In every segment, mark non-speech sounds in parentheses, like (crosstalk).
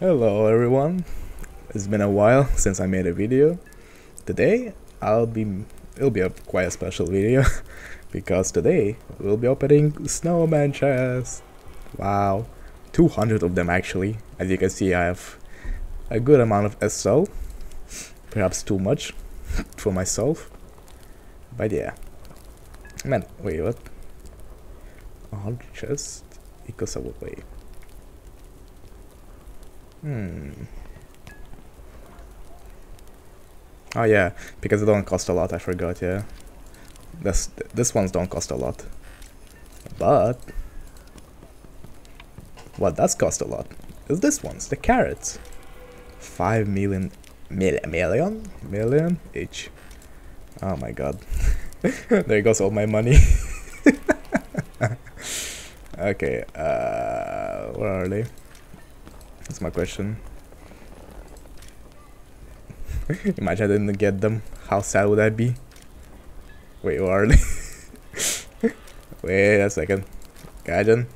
Hello everyone. It's been a while (laughs) since I made a video. Today I'll be it'll be a quite a special video (laughs) because today we'll be opening snowman chests. Wow. 200 of them actually. As you can see I have a good amount of SL. Perhaps too much (laughs) for myself. But yeah. Man, wait what? 100 chests equals a wait. Hmm. Oh yeah, because they don't cost a lot, I forgot, yeah. This, this ones don't cost a lot. But... What does cost a lot is this ones, the carrots. 5 million... Mil million? Million each. Oh my god. (laughs) there goes all my money. (laughs) okay, uh, where are they? That's my question. (laughs) Imagine I didn't get them. How sad would I be? Wait, where are they? (laughs) Wait a second. Gaijin,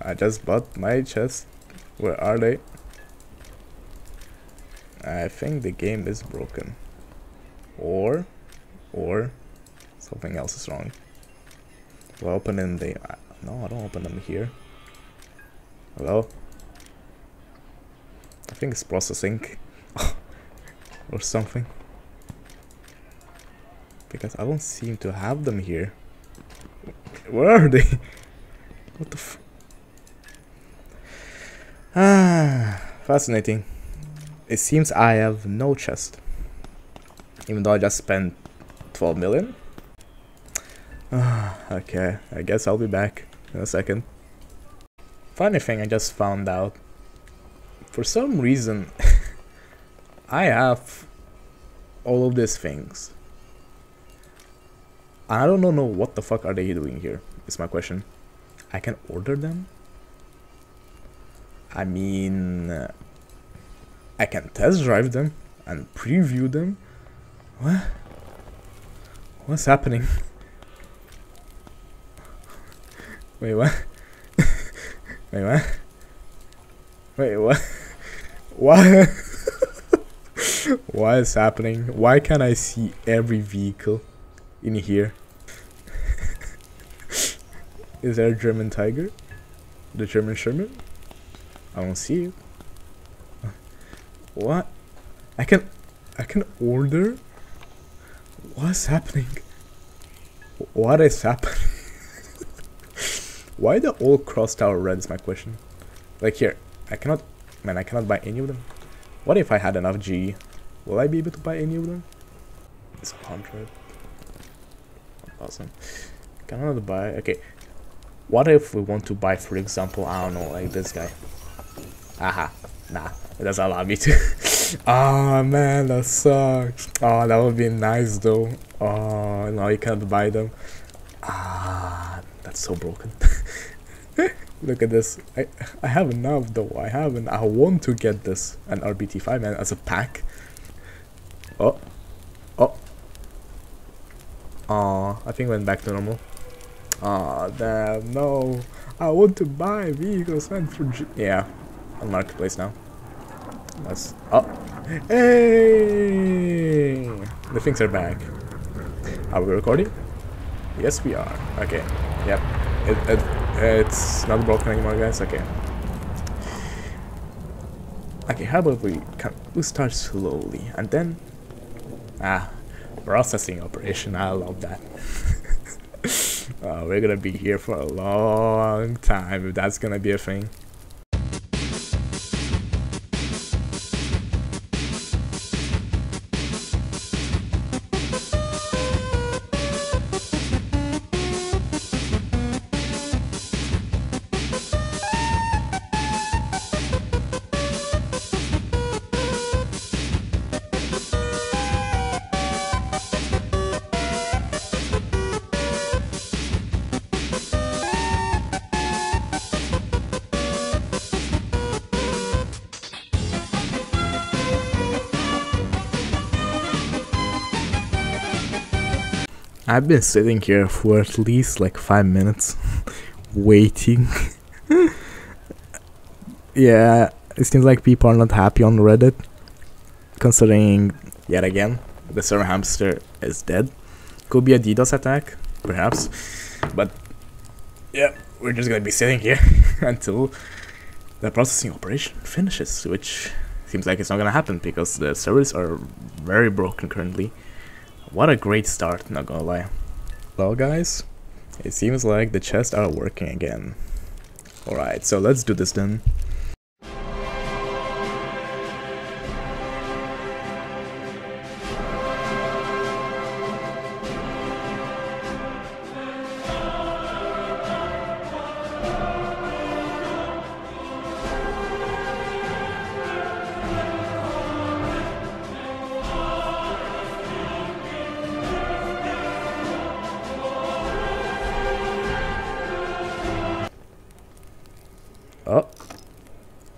I just bought my chest. Where are they? I think the game is broken. Or, or, something else is wrong. Do I open in the... No, I don't open them here. Hello? Think it's processing (laughs) or something. Because I don't seem to have them here. Where are they? (laughs) What the f? Ah (sighs) fascinating. It seems I have no chest. Even though I just spent 12 million. Ah, (sighs) okay I guess I'll be back in a second. Funny thing I just found out for some reason (laughs) I have all of these things. I don't know what the fuck are they doing here, is my question. I can order them? I mean, uh, I can test drive them and preview them. What? What's happening? (laughs) (laughs) Wait, what? Wait, what? Wait, what? Why? (laughs) what is happening? Why can't I see every vehicle in here? (laughs) is there a German Tiger? The German Sherman? I don't see it. What? I can... I can order? What's happening? What is happening? (laughs) Why the all crossed out red is my question. Like here, I cannot Man, I cannot buy any of them. What if I had enough G? Will I be able to buy any of them? It's 100. Awesome. Cannot buy... Okay. What if we want to buy, for example, I don't know, like this guy? Aha. Nah. It doesn't allow me to. (laughs) Ah, oh, man, that sucks. Oh, that would be nice, though. Oh, now you can't buy them. Ah, that's so broken. (laughs) Look at this. I I have enough though. I have and I want to get this an RBT5 man as a pack. Oh. Oh. Aw, I think went back to normal. Aw, damn, no. I want to buy vehicles man for G Yeah. On marketplace now. That's oh Hey The things are back. Are we recording? Yes we are. Okay. Yep. It, it it's not broken anymore, guys. Okay. Okay, how about we we start slowly and then ah processing operation. I love that. (laughs) uh, we're gonna be here for a long time if that's gonna be a thing. I've been sitting here for at least like five minutes (laughs) waiting. (laughs) yeah, it seems like people are not happy on Reddit, considering yet again the server hamster is dead. Could be a DDoS attack, perhaps, but yeah, we're just gonna be sitting here (laughs) until the processing operation finishes, which seems like it's not gonna happen because the servers are very broken currently. What a great start, not gonna lie. Well guys, it seems like the chests are working again. Alright, so let's do this then.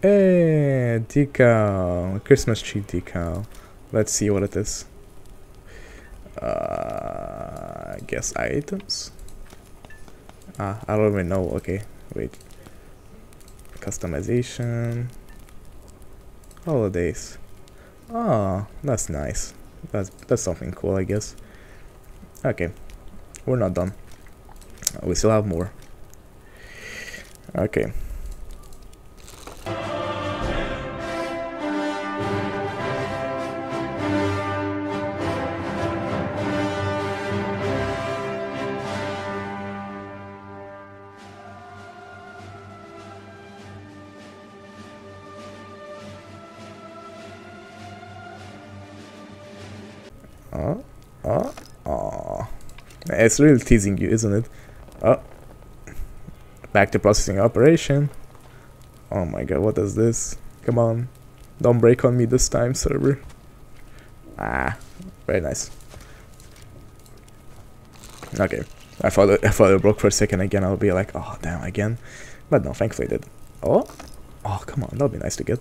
Hey, decal. Christmas tree decal. Let's see what it is. Uh, I guess items? Ah, I don't even know. Okay, wait. Customization. Holidays. Oh, that's nice. That's that's something cool, I guess. Okay, we're not done. We still have more. Okay. Oh, oh, oh. It's really teasing you, isn't it? Oh. Back to processing operation. Oh my god, what is this? Come on. Don't break on me this time, server. Ah, very nice. Okay. I thought it, I thought it broke for a second again. I'll be like, oh damn, again. But no, thankfully it did. Oh, oh come on, that'll be nice to get.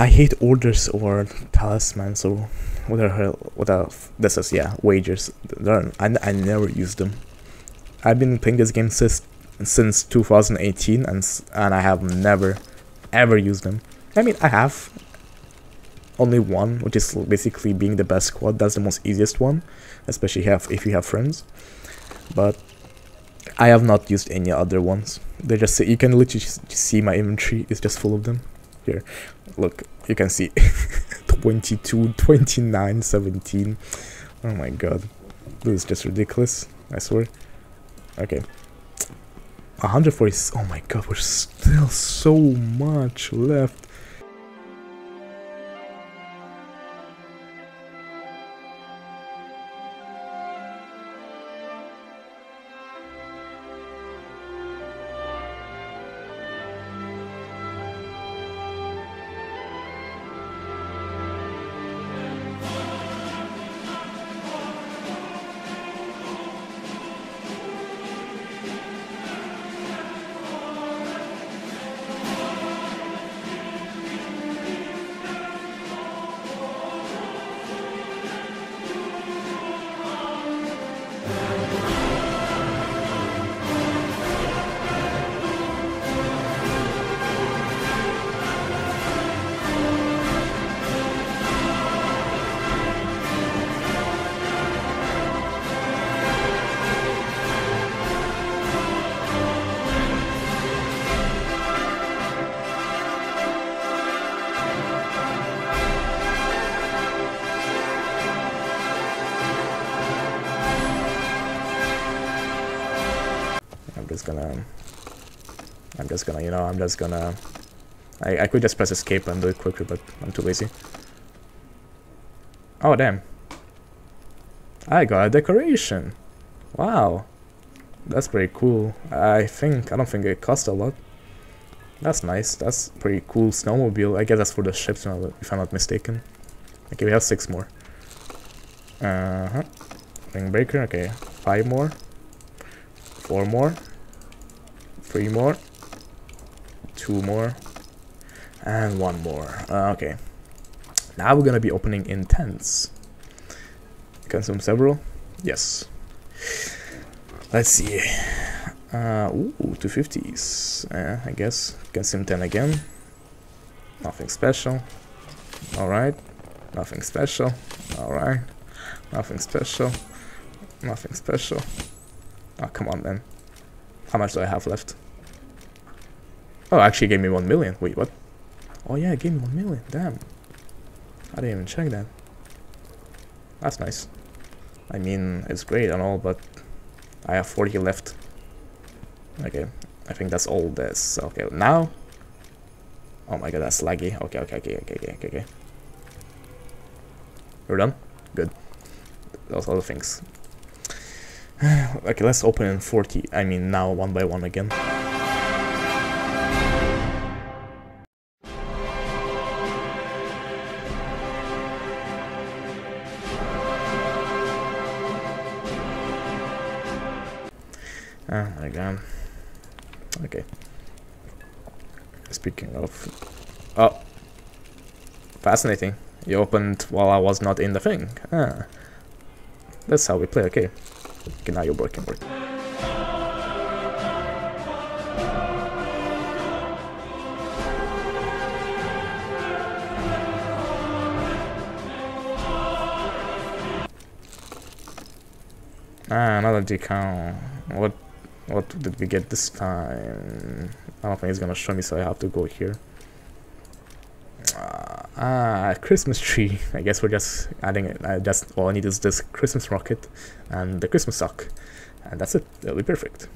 I hate orders or talismans or whatever. Whatever this is, yeah, wagers. They're, I I never use them. I've been playing this game since since 2018, and and I have never ever used them. I mean, I have only one, which is basically being the best squad. That's the most easiest one, especially have if you have friends. But I have not used any other ones. They just you can literally see my inventory is just full of them. Here, look, you can see (laughs) 22, 29, 17. Oh my god, this is just ridiculous. I swear. Okay. 140. Oh my god, we're still so much left. Gonna... I'm just gonna, you know, I'm just gonna... I, I could just press escape and do it quickly, but I'm too lazy. Oh, damn. I got a decoration. Wow. That's pretty cool. I think, I don't think it cost a lot. That's nice. That's pretty cool snowmobile. I guess that's for the ships, if I'm not mistaken. Okay, we have six more. Uh-huh. Ring breaker, okay. Five more. Four more. Three more. Two more. And one more. Uh, okay. Now we're gonna be opening intense. Consume several? Yes. Let's see. Uh, ooh, 250s. Uh, I guess. Consume 10 again. Nothing special. Alright. Nothing special. Alright. Nothing special. Nothing special. Oh, come on, man. How much do I have left? Oh, actually gave me 1 million. Wait, what? Oh yeah, it gave me 1 million. Damn. I didn't even check that. That's nice. I mean, it's great and all, but I have 40 left. Okay, I think that's all this. Okay, now... Oh my god, that's laggy. Okay, okay, okay, okay, okay, okay. You're done? Good. Those other things. (sighs) okay, let's open in 40. I mean, now one by one again. Speaking of... Oh! Fascinating. You opened while I was not in the thing. Ah. That's how we play, okay. Okay, now you're working, working. Ah, another decal. What what did we get this time? I don't think it's gonna show me, so I have to go here. Uh, ah, Christmas tree. (laughs) I guess we're just adding it. I just all I need is this Christmas rocket and the Christmas sock, and that's it. It'll be perfect.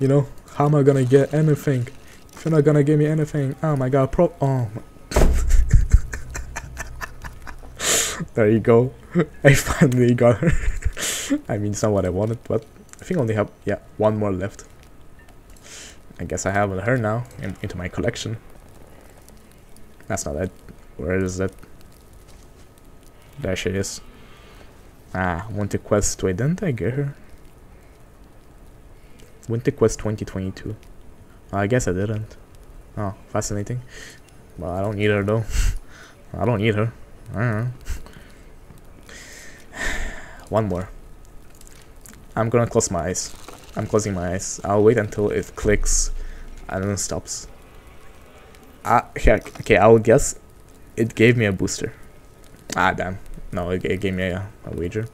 You know, how am I gonna get anything? If you're not gonna give me anything, oh my god, pro- oh (laughs) There you go. (laughs) I finally got her. (laughs) I mean, it's not what I wanted, but I think I only have, yeah, one more left. I guess I have her now in, into my collection. That's not it. Where is it? There she is. Ah, I want to quest. Wait, didn't I get her? Winter Quest 2022. I guess I didn't. Oh, fascinating. Well, I don't need her though. (laughs) I don't need her. I don't know. One more. I'm gonna close my eyes. I'm closing my eyes. I'll wait until it clicks and then stops. Ah, okay, okay, I'll guess it gave me a booster. Ah, damn. No, it, it gave me a, a wager.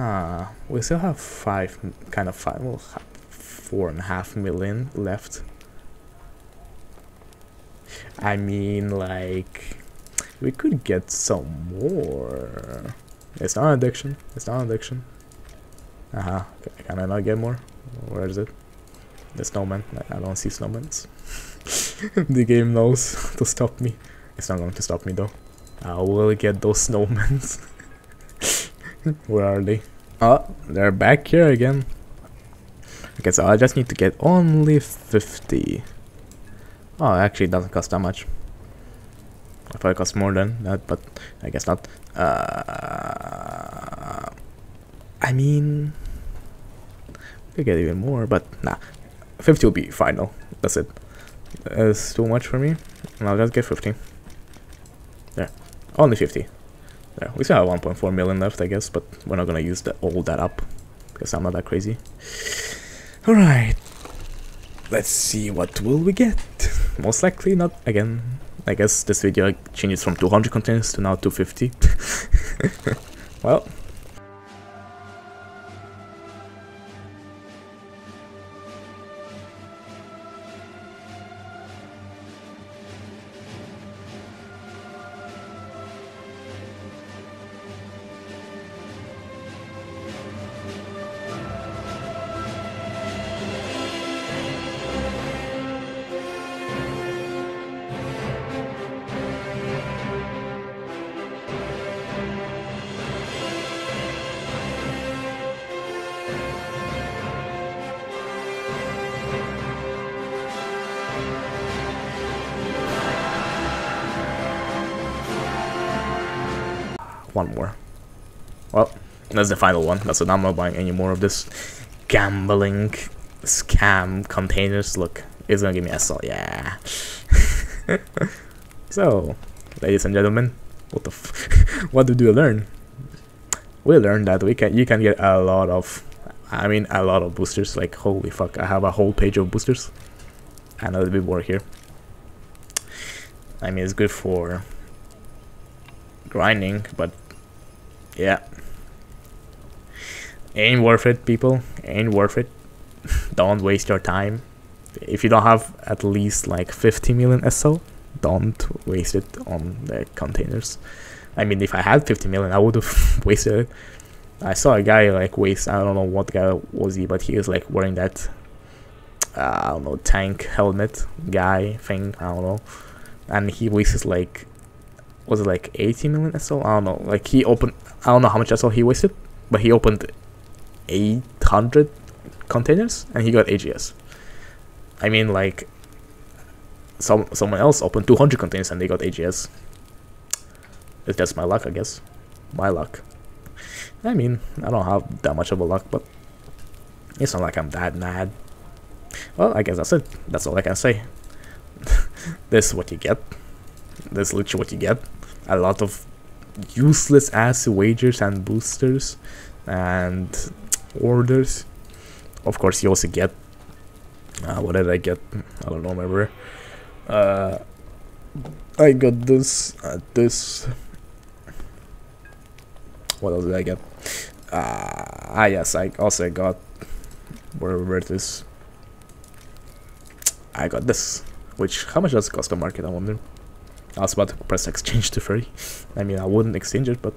Ah, we still have five, kind of five, well, four and a half million left. I mean, like, we could get some more. It's not an addiction. It's not an addiction. Uh huh. Can I not get more? Where is it? The snowman. I don't see snowmans. (laughs) the game knows (laughs) to stop me. It's not going to stop me though. I will get those snowmans. (laughs) Where are they? Oh, they're back here again. Okay, so I just need to get only 50. Oh, actually it doesn't cost that much. I thought it cost more than that, but I guess not. Uh, I mean, We get even more, but nah. 50 will be final. That's it. It's too much for me. I'll just get 50. There. Only 50. There, we still have 1.4 million left, I guess, but we're not gonna use the, all that up because I'm not that crazy. All right, let's see what will we get. (laughs) Most likely not again. I guess this video changes from 200 containers to now 250. (laughs) well, one more. Well, that's the final one. That's it. I'm not buying any more of this gambling scam containers. Look, it's gonna give me a SL. Yeah. (laughs) so, ladies and gentlemen, what the (laughs) what did we learn? We learned that we can you can get a lot of, I mean a lot of boosters. Like holy fuck, I have a whole page of boosters, and a little bit more here. I mean, it's good for grinding, but yeah, ain't worth it, people. Ain't worth it. (laughs) don't waste your time. If you don't have at least like 50 million SL, don't waste it on the containers. I mean, if I had 50 million, I would have (laughs) wasted it. I saw a guy like waste. I don't know what guy was he, but he was like wearing that. Uh, I don't know tank helmet guy thing. I don't know and he wasted like was it like 80 million SL? I don't know. Like he opened I don't know how much SL he wasted, but he opened 800 containers and he got AGS. I mean like some someone else opened 200 containers and they got AGS. It's just my luck, I guess. My luck. I mean, I don't have that much of a luck, but it's not like I'm that mad. Well, I guess that's it. That's all I can say (laughs) this is what you get. This is literally what you get. A lot of useless ass wagers and boosters and orders. Of course, you also get. Uh, what did I get? I don't know, remember. Uh, I got this. Uh, this. What else did I get? Uh, ah, yes, I also got. Wherever it is. I got this. Which, how much does it cost on market, I wonder? I was about to press exchange to free. I mean, I wouldn't exchange it, but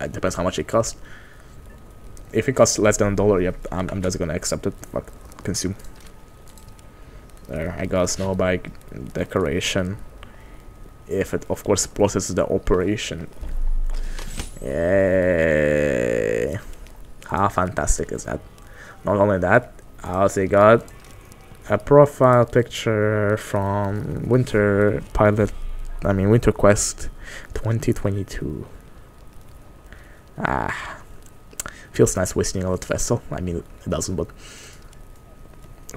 it depends how much it costs. If it costs less than a dollar, yep, I'm, I'm just gonna accept it. Fuck, consume. There, I got a snowbike decoration. If it, of course, processes the operation. Yeah. How fantastic is that? Not only that, I also got a profile picture from Winter Pilot, I mean Winter Quest 2022. Ah, feels nice wasting a lot of vessel. I mean, it doesn't, but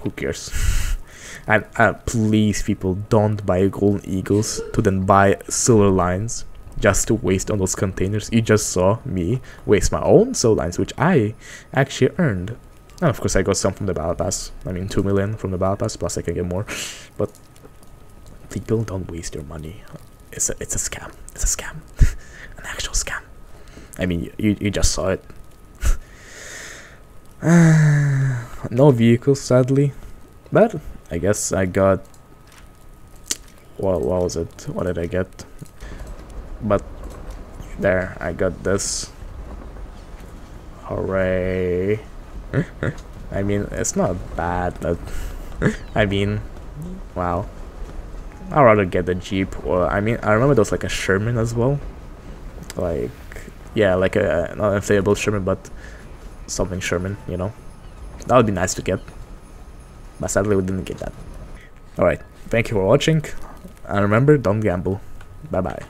who cares? (laughs) and uh, please, people, don't buy golden eagles to then buy silver lions just to waste on those containers. You just saw me waste my own silver lions, which I actually earned. And of course I got some from the Battle Pass. I mean 2 million from the Battle Pass, plus I can get more. But people don't waste your money. It's a, it's a scam. It's a scam. (laughs) An actual scam. I mean, you, you just saw it. (sighs) no vehicles, sadly. But I guess I got... What, what was it? What did I get? But there, I got this. Hooray. (laughs) I mean, it's not bad, but (laughs) I mean, wow. I'd rather get the Jeep, or I mean, I remember there was like a Sherman as well. Like, yeah, like a not inflatable Sherman, but something Sherman, you know. That would be nice to get. But sadly, we didn't get that. Alright, thank you for watching. And remember, don't gamble. Bye bye.